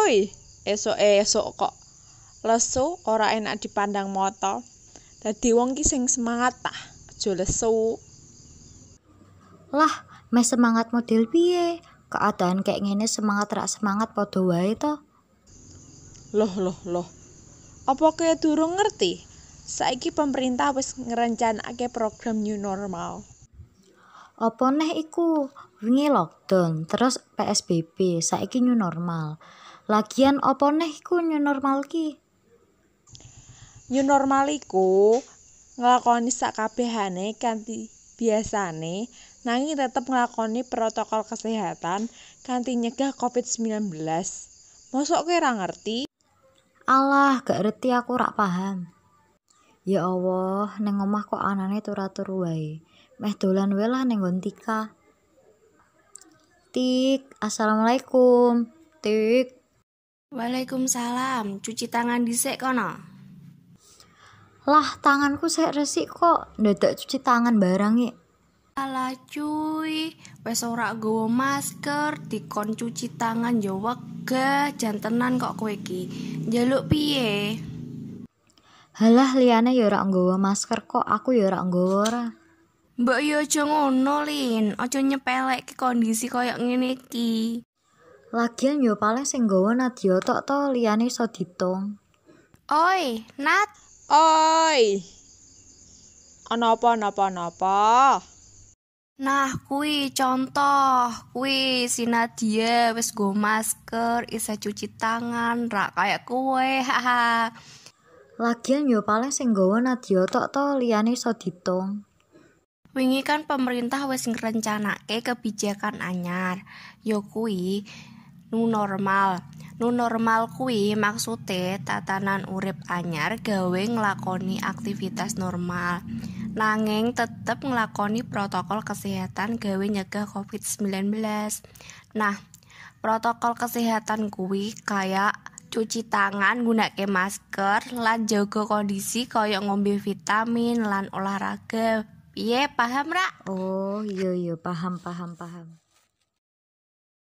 cuy. Esok-esok kok lesu ora enak dipandang mata. Dadi wong ki sing semangat tah, aja lesu. Lah, meh semangat model piye? Keadaan kayak ngene semangat rak semangat padha wae to. Loh loh loh. Apa kowe durung ngerti? Saiki pemerintah wis ngrencanake program new normal. Apa neh iku? Wingi lockdown, terus PSBB, saiki new normal. Lagian apa neh iku new normal ki? New normal iku nglakoni sakabehane kanthi biasane nanging tetep nglakoni protokol kesehatan kanthi nyegah COVID-19. Mosok kowe ora ngerti? Alah, gak ngerti aku rak paham. Ya Allah, ning omah kok anane turu-turu wae. Meh dolan wae lah ning Tika. Tik, Assalamualaikum. Tik. Waalaikumsalam. Cuci tangan dhisik kono. Lah, tanganku sik resik kok. Ndadak cuci tangan barang iki. Alah cuy, wis ora nggawa masker, dikon cuci tangan ya wegah, jantenan kok kowe iki. Njaluk piye? Halah liyane ya ora nggawa masker kok, aku ya ora nggawa ora. Mbok yo aja ngono, Lin. Aja nyepelekke kondisi koyo ngene iki. Lagian yo paling sing nggawa Nadia tok to liyane iso ditung. Oi, Nat. Oi. Ana apa napa napa? Nah, kuwi contoh, kuwi si Nadia wis go masker, isa cuci tangan, rak kayak kue, haha. Lagian yo paling sing nggawa Nadia tok to liyane iso ditung. Wingi kan pemerintah wis ngrencanake kebijakan anyar. Yo kuwi nu normal. Nu normal kuwi maksude tatanan urip anyar gawe nglakoni aktivitas normal. Nanging tetep nglakoni protokol kesehatan gawe nyegah COVID-19. Nah, protokol kesehatan kuwi kayak cuci tangan, gunake masker, lan jaga kondisi kaya ngombe vitamin lan olahraga. Piye, paham ra? Oh, iya iya paham paham paham.